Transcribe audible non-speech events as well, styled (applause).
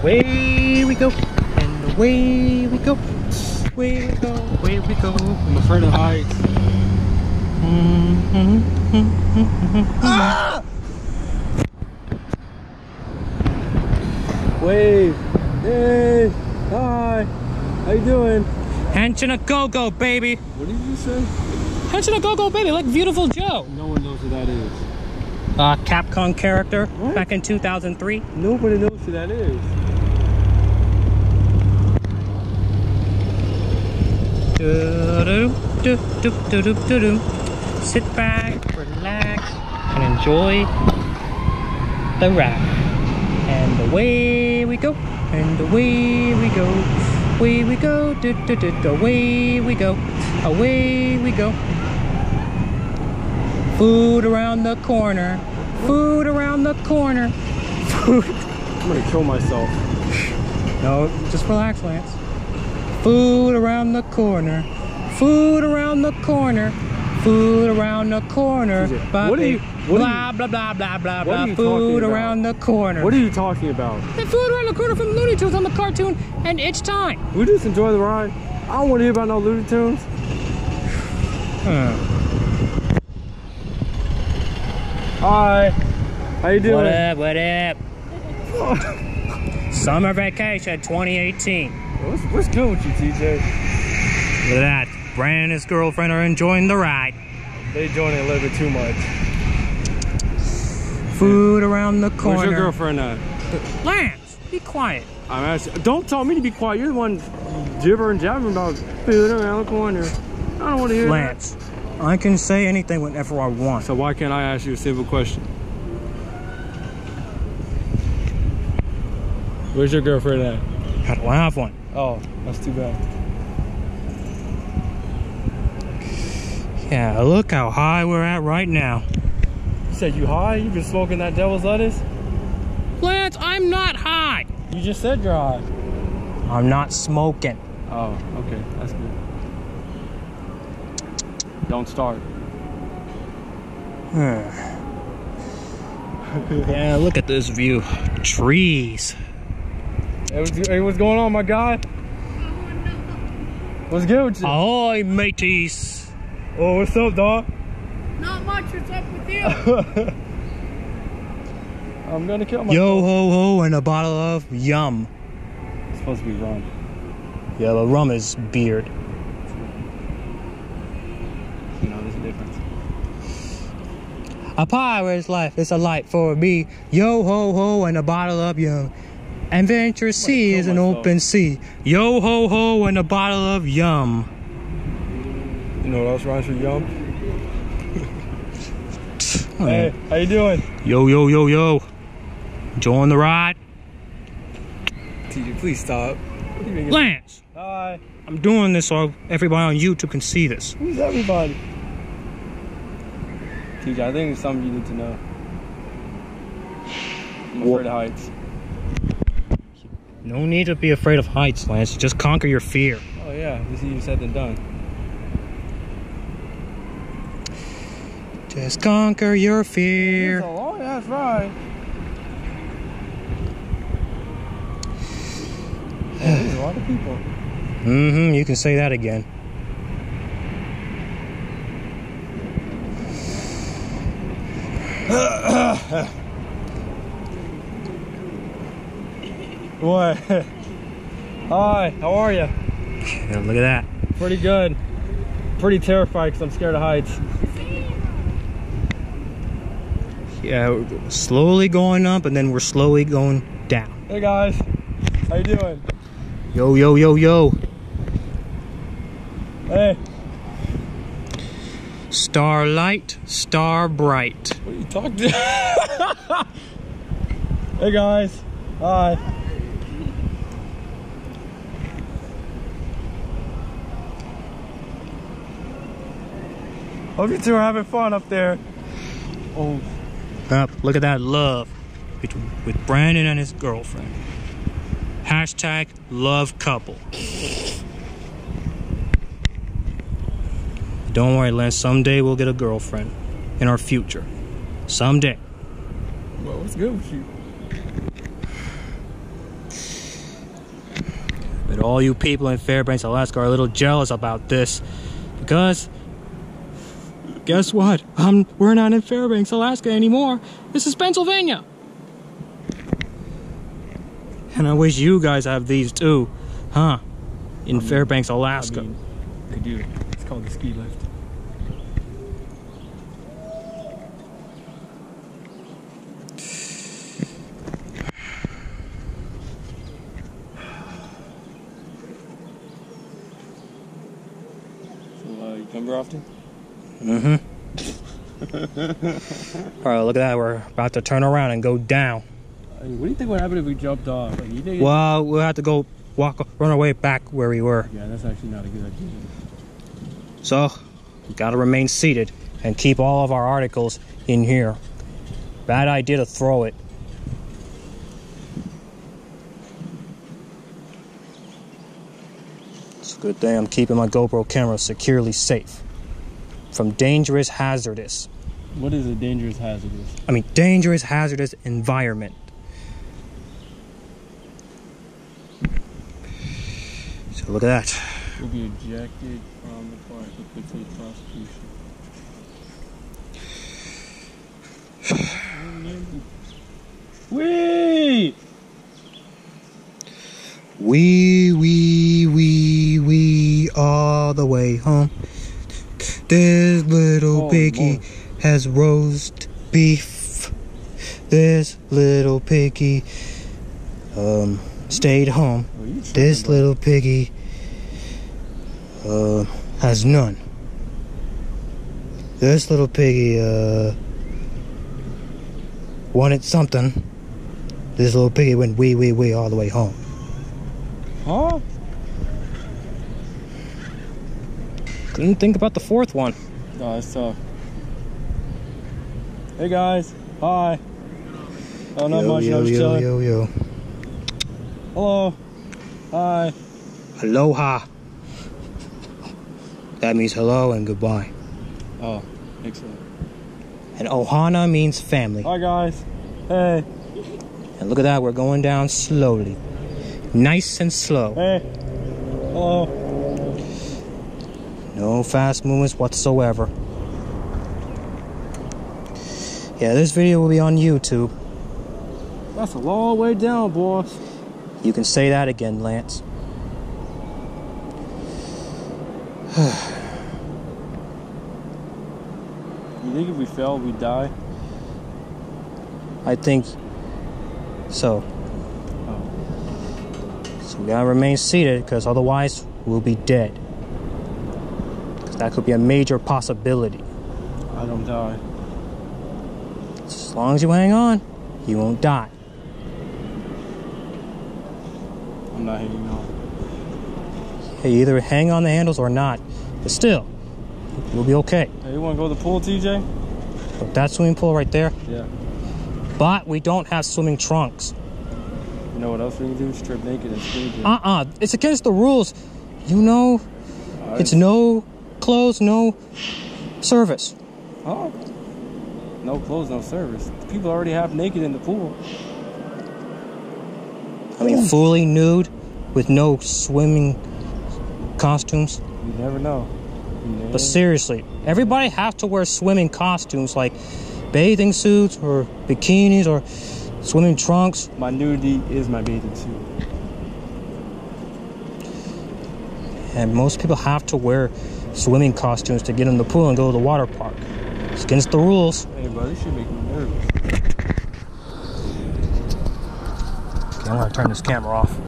away we go, and away we go, away we go, away we go. I'm afraid of heights. ah! Wave. Hey. Hi. How you doing? Henshin a go-go, baby. What did you say? Henshin a go-go, baby, like Viewtiful Joe. No one knows who that is. Uh, Capcom character What? back in 2003. Nobody knows who that is. Sit back, relax, and enjoy the ride. And away we go, and away we go, away we go, do, do, do, away we go, away we go. Food around the corner, food around the corner, food. I'm gonna kill myself. No, just relax, Lance. Food around the corner. Food around the corner. Food around the corner. What are you- what are blah, you- blah, blah, blah, blah, blah. Food talking about? around the corner. What are you talking about? The food around the corner from Looney Tunes on the cartoon, and it's time. We just enjoy the ride. I don't want to hear about no Looney Tunes. Huh. Hi. How you doing? What up, what up? (laughs) Summer vacation 2018. What's, what's good with you, TJ? Look at that. Brandon and his girlfriend are enjoying the ride. They enjoying it a little bit too much. Food around the corner. Where's your girlfriend at? Lance, be quiet. I'm asking. Don't tell me to be quiet. You're the one gibbering and jabbering about food around the corner. I don't want to hear Lance, I can say anything whenever I that. want. So why can't I ask you a simple question? Where's your girlfriend at? I don't have one. Oh, that's too bad. Yeah, look how high we're at right now. You said you high? You been smoking that devil's lettuce? Lance, I'm not high. You just said you're high. I'm not smoking. Oh, okay, that's good. Don't start. (sighs) yeah, look at this view. Trees. Hey, what's, hey, what's going on, my guy? What's good with you? Ahoy, mateys. Oh, what's up, dog? Not much. What's up with you? (laughs) I'm gonna kill myself. Yo ho ho and a bottle of yum. It's supposed to be rum. Yeah, the rum is beard. You know, there's a difference. A pirate's life is a light for me. Yo ho ho and a bottle of yum. Adventure sea is an myself. open sea. Yo ho ho and a bottle of yum. You know what else rhymes with yum? (laughs) Hey, how you doing? Yo yo yo yo. Join the ride. TJ, please stop. What are you making- Lance, Hi. I'm doing this so everybody on YouTube can see this. Who's everybody? TJ, I think it's something you need to know. I'm afraid of heights. No need to be afraid of heights, Lance. Just conquer your fear. Oh yeah, this is easier said than done. Just conquer your fear. a long ass ride. (sighs) Oh, there's a lot of people. Mm-hmm. You can say that again. (clears throat) What? Hi, how are you? Yeah, look at that. Pretty good. Pretty terrified because I'm scared of heights. Yeah, we're slowly going up, and then we're slowly going down. Hey guys, how you doing? Yo yo yo yo. Hey, Starlight, star bright. what are you talking to? (laughs) hey guys, hi. Hope you two are having fun up there. Oh, Up, look at that love between with Brandon and his girlfriend. Hashtag love couple. Don't worry, Lance. Someday we'll get a girlfriend in our future. Someday. well, what's good with you? But all you people in Fairbanks, Alaska are a little jealous about this. Because guess what? Um, we're not in Fairbanks, Alaska anymore. This is Pennsylvania. And I wish you guys have these too. Huh? In Fairbanks, Alaska. I mean, could do. It's called the ski lift. So, uh, you come here often? Mm-hmm. All right, look at that. We're about to turn around and go down. I mean, what do you think would happen if we jumped off? Like, you? Well, we'll have to go walk, run our way back where we were. Yeah, that's actually not a good idea. So, we gotta remain seated and keep all of our articles in here. Bad idea to throw it. It's a good thing I'm keeping my GoPro camera securely safe from dangerous, hazardous. What is a dangerous hazardous? I mean, dangerous, hazardous environment. So look at that. Will be ejected from the park if it's a prosecution. Wait! (sighs) We, we, This little Oh, piggy has roast beef. This little piggy um, stayed home. This tripping, little piggy uh, has none. This little piggy uh, wanted something. This little piggy went wee wee wee all the way home. Huh? Couldn't think about the fourth one. No, that's tough. Hey guys. Hi. Oh, not yo, much. yo, no, just yo, chilling. yo, yo. Hello. Hi. Aloha. That means hello and goodbye. Oh, excellent. And ohana means family. Hi guys. Hey. And look at that, we're going down slowly. Nice and slow. Hey. Hello. No fast movements whatsoever. Yeah, this video will be on YouTube. That's a long way down, boss. You can say that again, Lance. (sighs) You think if we fell, we'd die? I think so. Oh. So we gotta remain seated because otherwise we'll be dead. That could be a major possibility. I don't die. As long as you hang on, you won't die. I'm not hanging on. Hey, either hang on the handles or not. But still, we'll be okay. Hey, you want to go to the pool, TJ? Look, that swimming pool right there. Yeah. But we don't have swimming trunks. You know what else we can do? Strip naked and swim. Uh-uh. It's against the rules. You know, it's no clothes, no service. Huh? No clothes, no service. People already half naked in the pool. I mean, fully nude with no swimming costumes. You never know. You never- But seriously, everybody have to wear swimming costumes like bathing suits or bikinis or swimming trunks. my nudity is my bathing suit. And most people have to wear swimming costumes to get in the pool and go to the water park. It's against the rules. Hey, bro, this should make me nervous. Okay, I'm gonna turn this camera off.